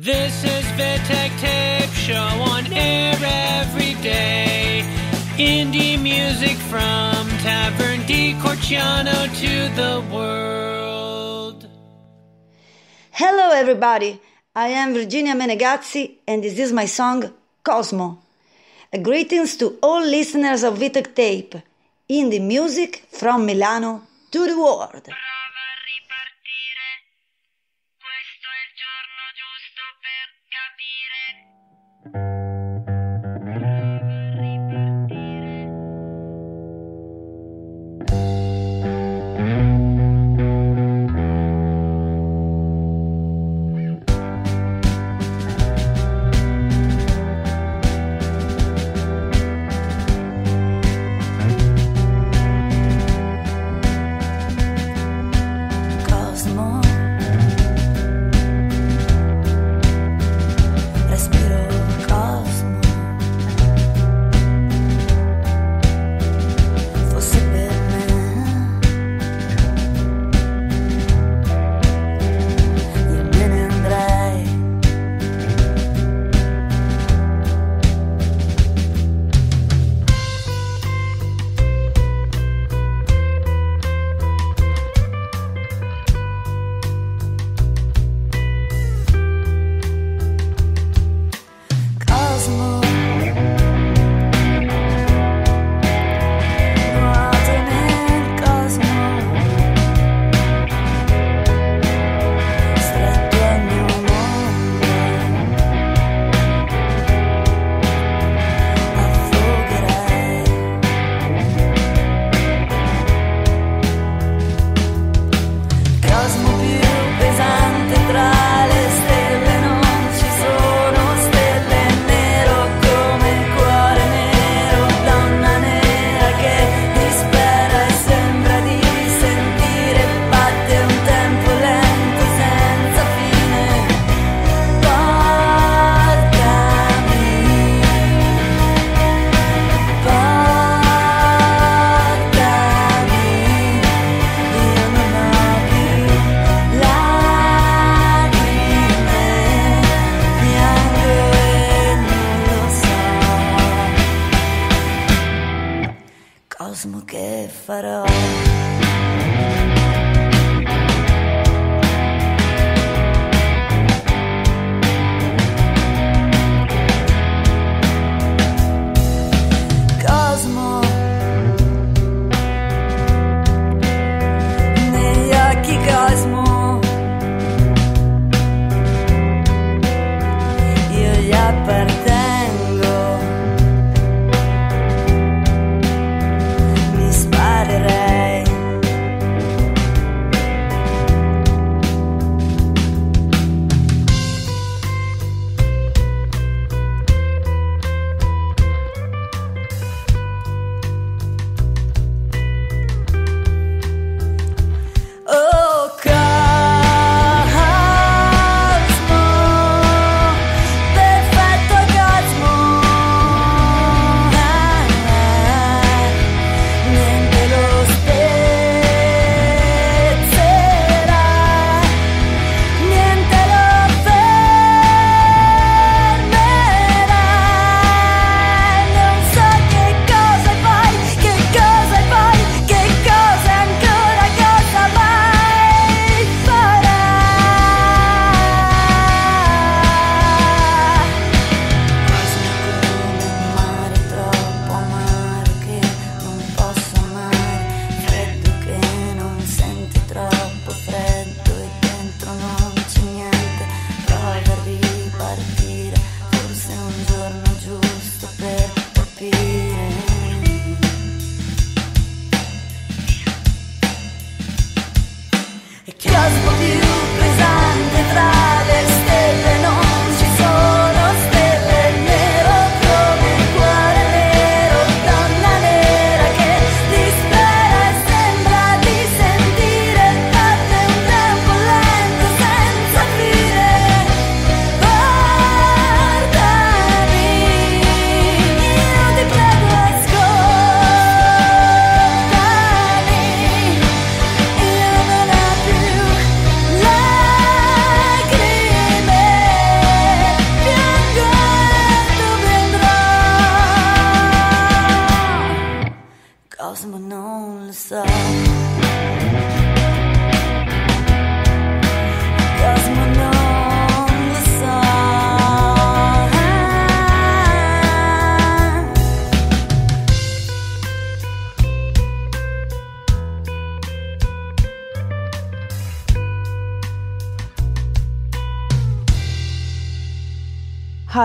This is Vittek Tape Show on air every day. Indie music from Tavern di Corciano to the world. Hello, everybody. I am Virginia Menegazzi, and this is my song Cosmo. Greetings to all listeners of Vittek Tape, indie music from Milano to the world.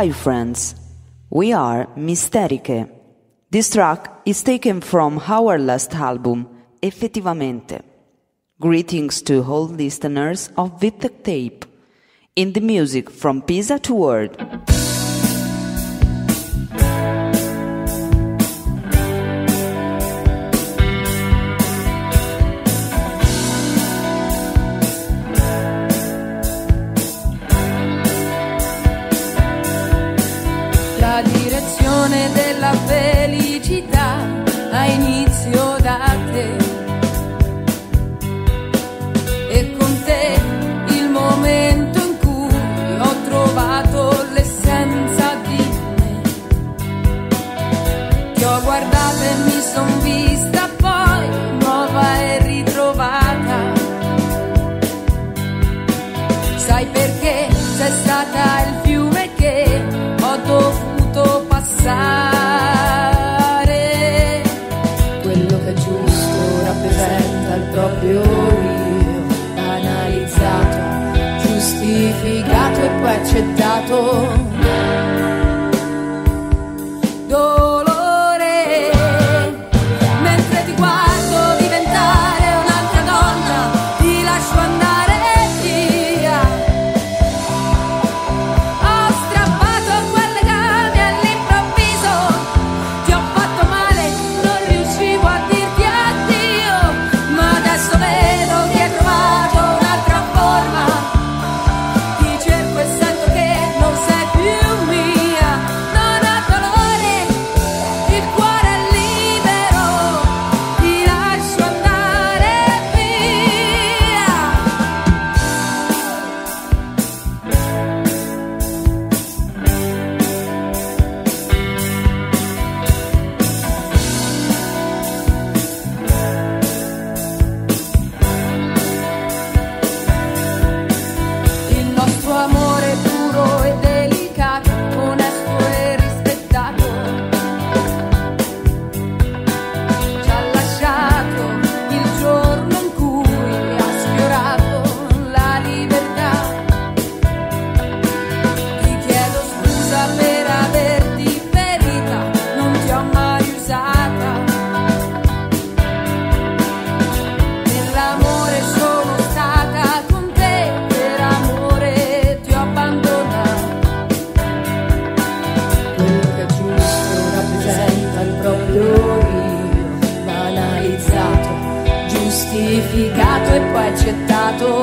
Hi, friends. We are Missteryke. This track is taken from our last album, Effettivamente. Greetings to all listeners of Vittek Tape. In the music from Pisa to World. ci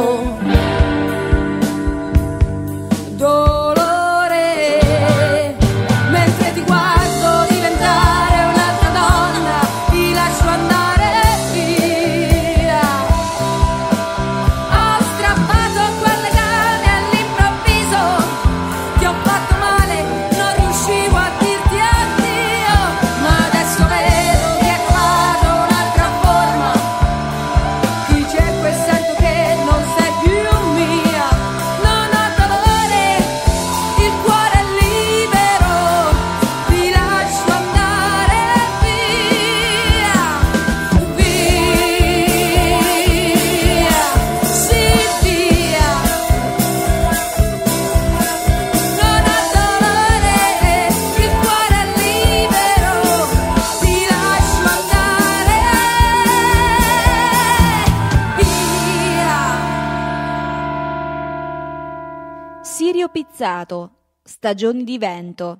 Oh. Pizzato, Stagioni di vento.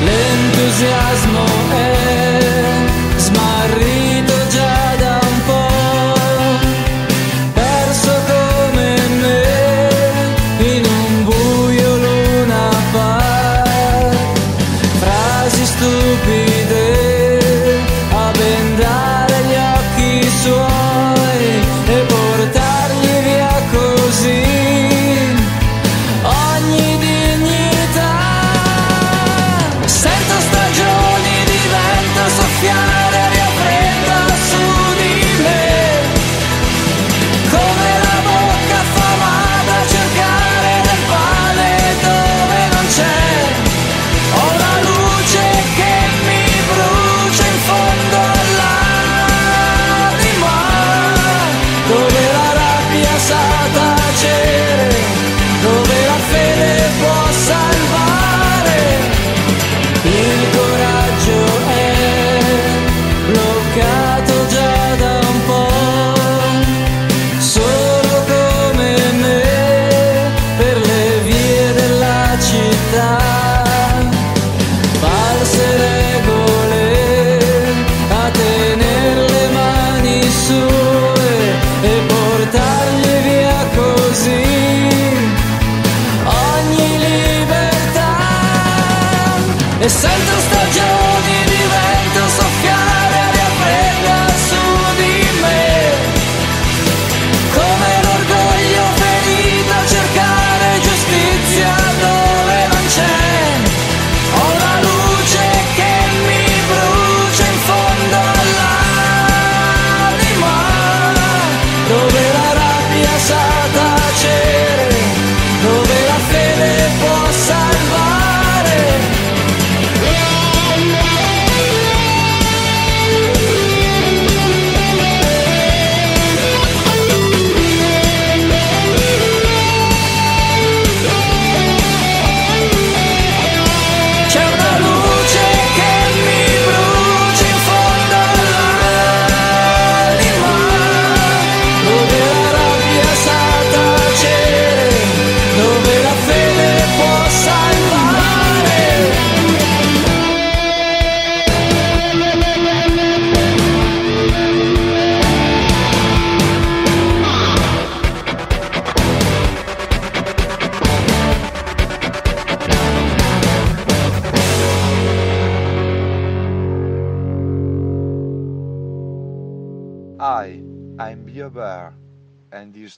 L'entusiasmo The sun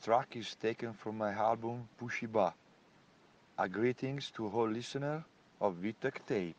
track is taken from my album Pushiba, a greetings to all listener of Vittek Tape.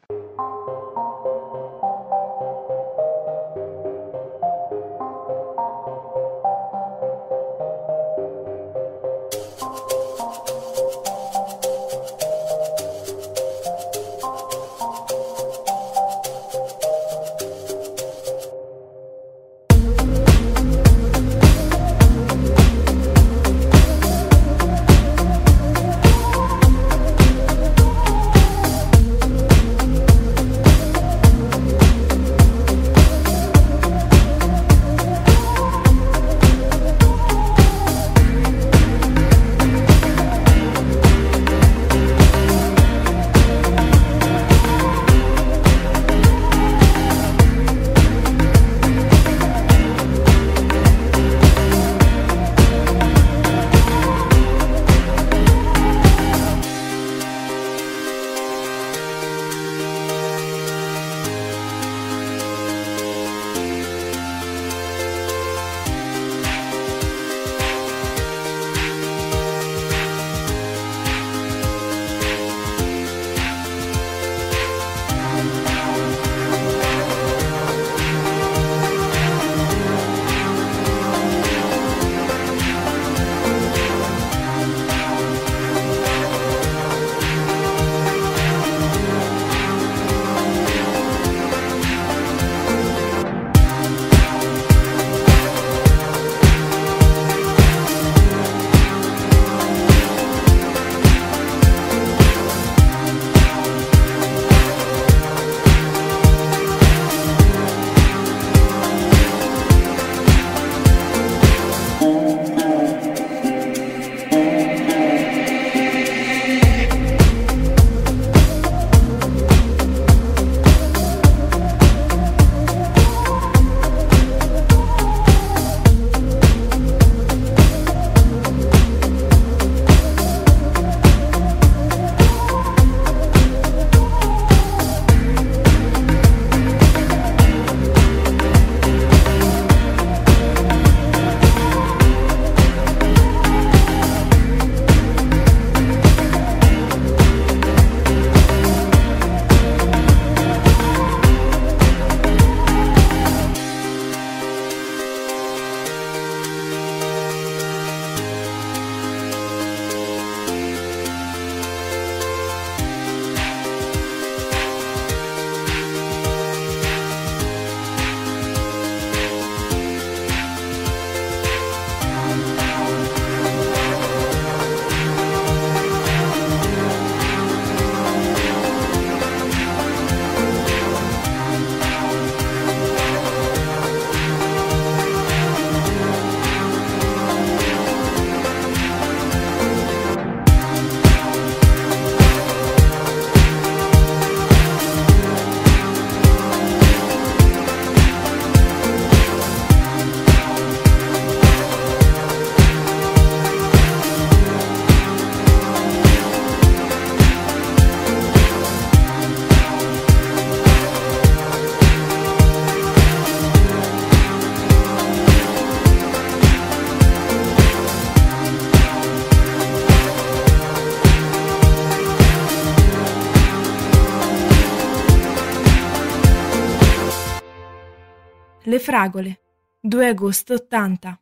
fragole. 2 agosto 80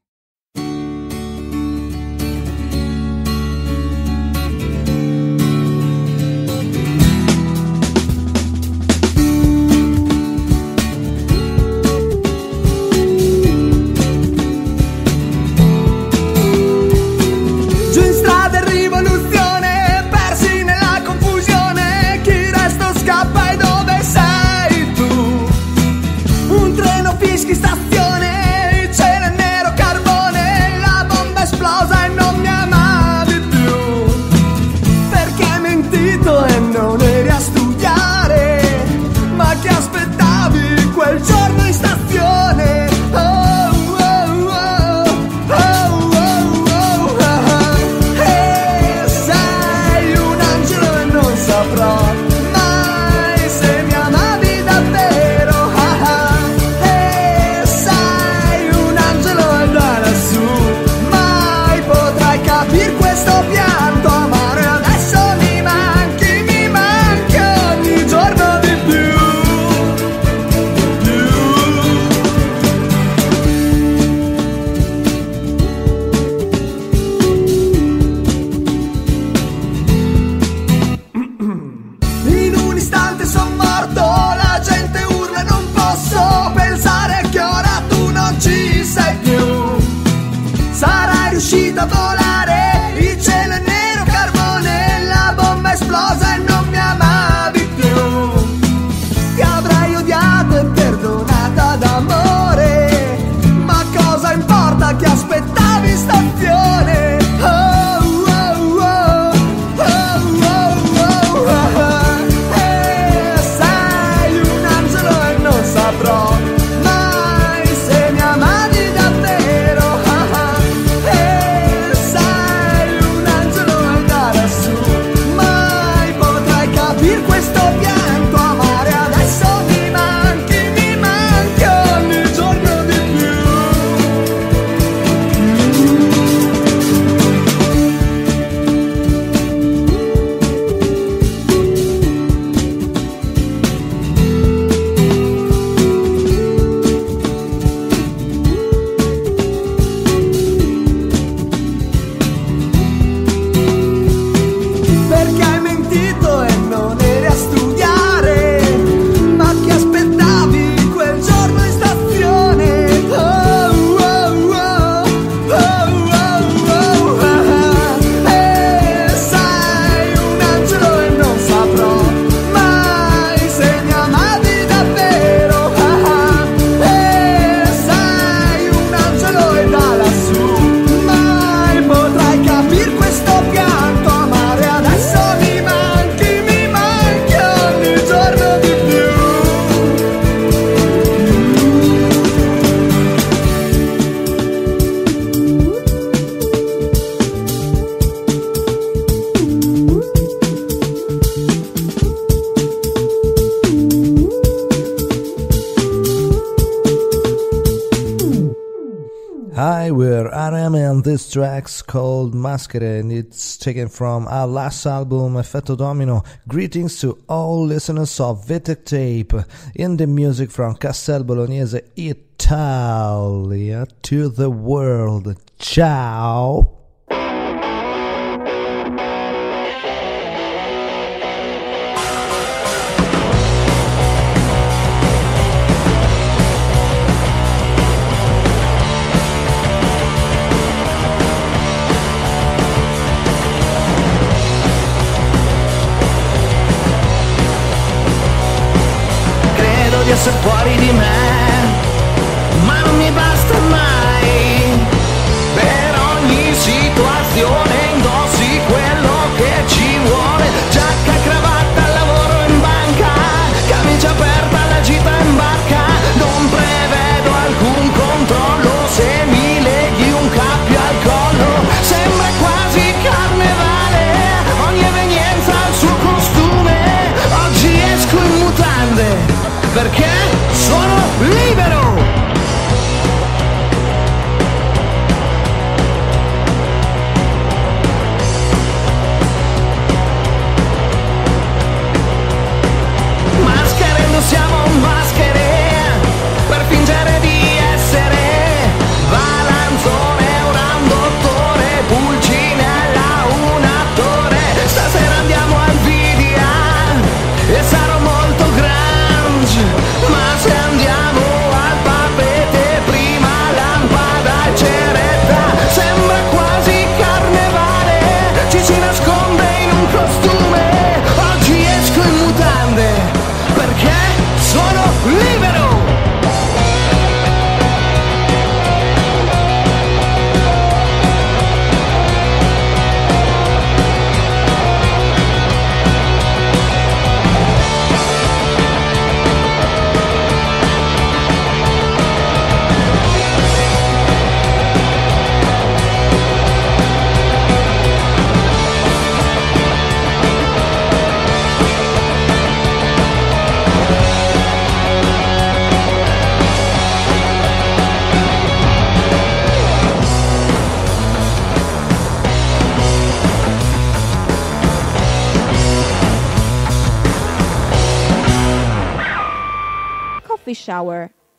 track's called Maschere and it's taken from our last album Effetto Domino. Greetings to all listeners of Vittek Tape in the music from Castel Bolognese, Italia to the world. Ciao! just a party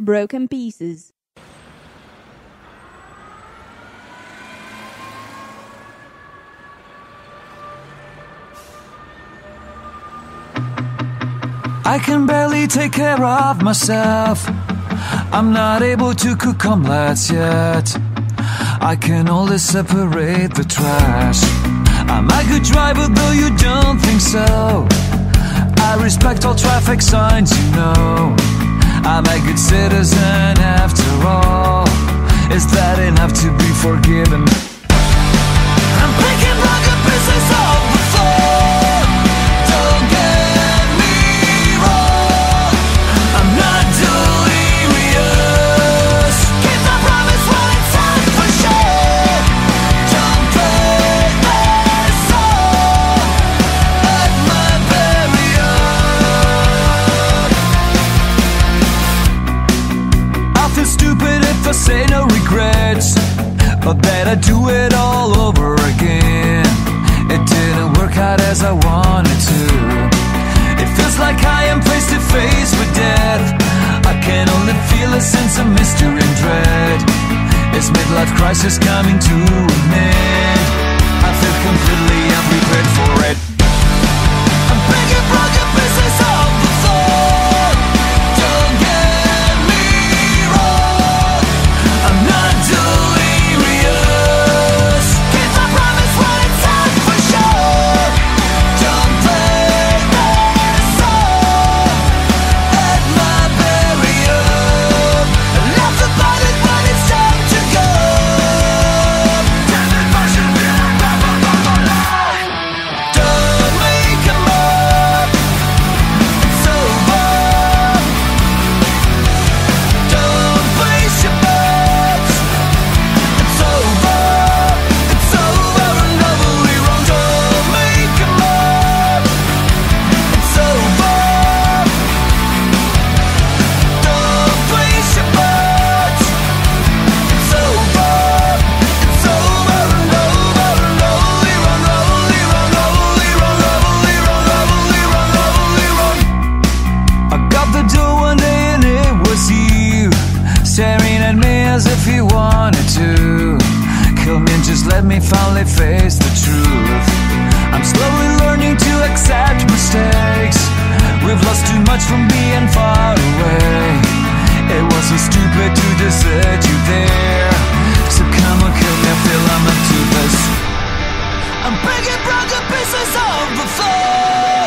Broken Pieces. I can barely take care of myself. I'm not able to cook omelets yet. I can only separate the trash. I'm a good driver, though you don't think so. I respect all traffic signs, you know. I'm a good citizen after all. Is that enough to be forgiven? Staring at me as if you wanted to. Kill me and just let me finally face the truth. I'm slowly learning to accept mistakes. We've lost too much from being far away. It wasn't stupid to desert you there. So come on, kill me, I feel I'm up to this. I'm picking broken pieces off the floor.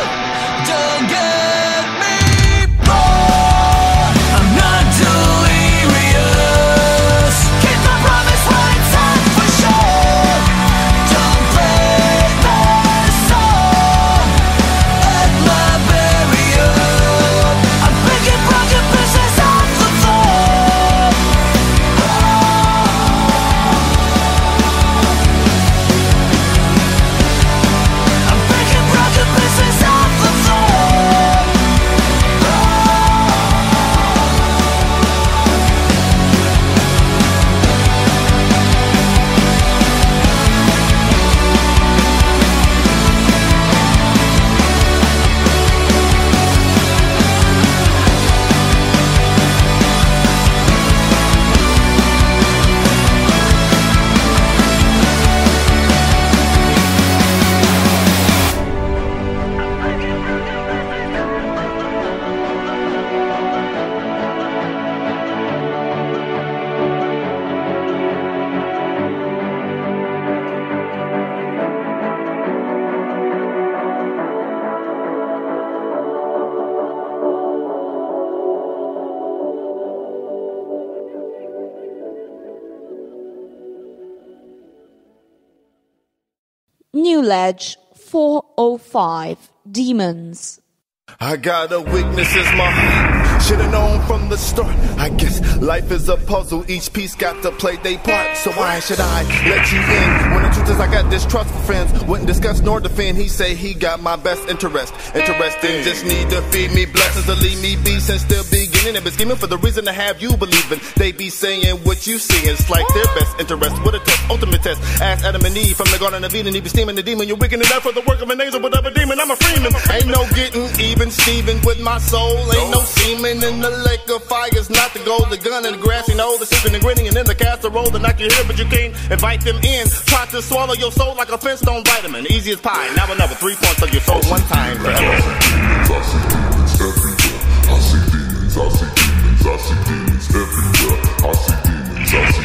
Don't Ledge 405 Demons. I got a weakness is my heart. Should've known from the start. I guess life is a puzzle. Each piece got to play their part. So why should I let you in? When the truth is I got distrust for friends. Wouldn't discuss nor defend. He say he got my best interest. Interesting. Just need to feed me blessings to leave me be since the beginning. And been scheming for the reason to have you believing. They be saying what you see. It's like their best interest. What a test. Ultimate test. Ask Adam and Eve from the Garden of Eden. He be steaming the demon. You're wicked enough for the work of an angel. but of a demon. I'm a freeman. Ain't no getting even Steven with my soul. Ain't no semen Burning in the lake of fires, not the gold, the gun and the grass. You know, the sipping and grinning and in the casserole. The knock you hear, but you can't invite them in. Try to swallow your soul like a Flintstone vitamin. Easy as pie. Now another three points of your soul one time forever. Where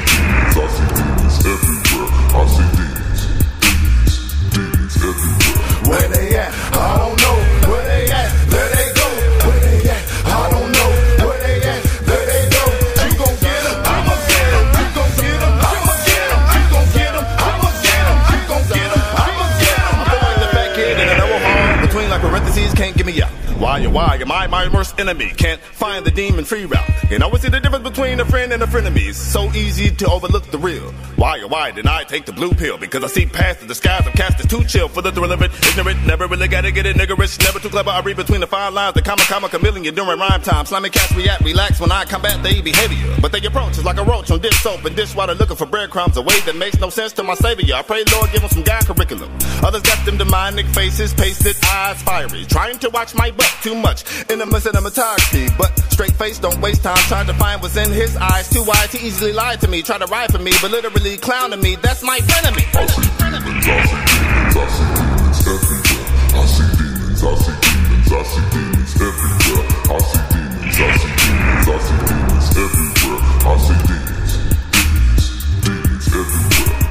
my worst enemy? Can't find the demon free route. You know, see the difference between a friend and a frenemy. So easy to overlook the real. Why or why did I take the blue pill? Because I see past the disguise of cast is too chill for the thrill of it. Ignorant, never really gotta get it, niggerish, never too clever. I read between the fine lines, the comma, comma, chameleon during rhyme time. Slimy cats react, relax when I combat their behavior. But they approach is like a roach on dish soap and dishwater looking for breadcrumbs. A way that makes no sense to my savior. I pray Lord give them some guy curriculum. Others got them demonic faces, pasted eyes fiery. Trying to watch my butt too much in the cinematography. But straight face, don't waste time trying to find what's in his eyes. Too wise, he easily lied to me. Try to ride for me, but literally clowning me. That's my frenemy.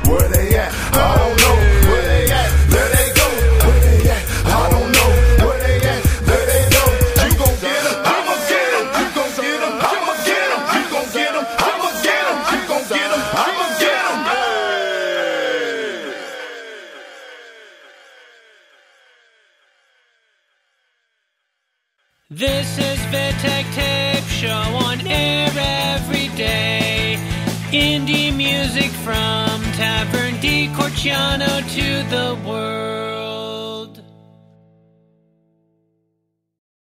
Where they at? I don't know. Corciano to the world.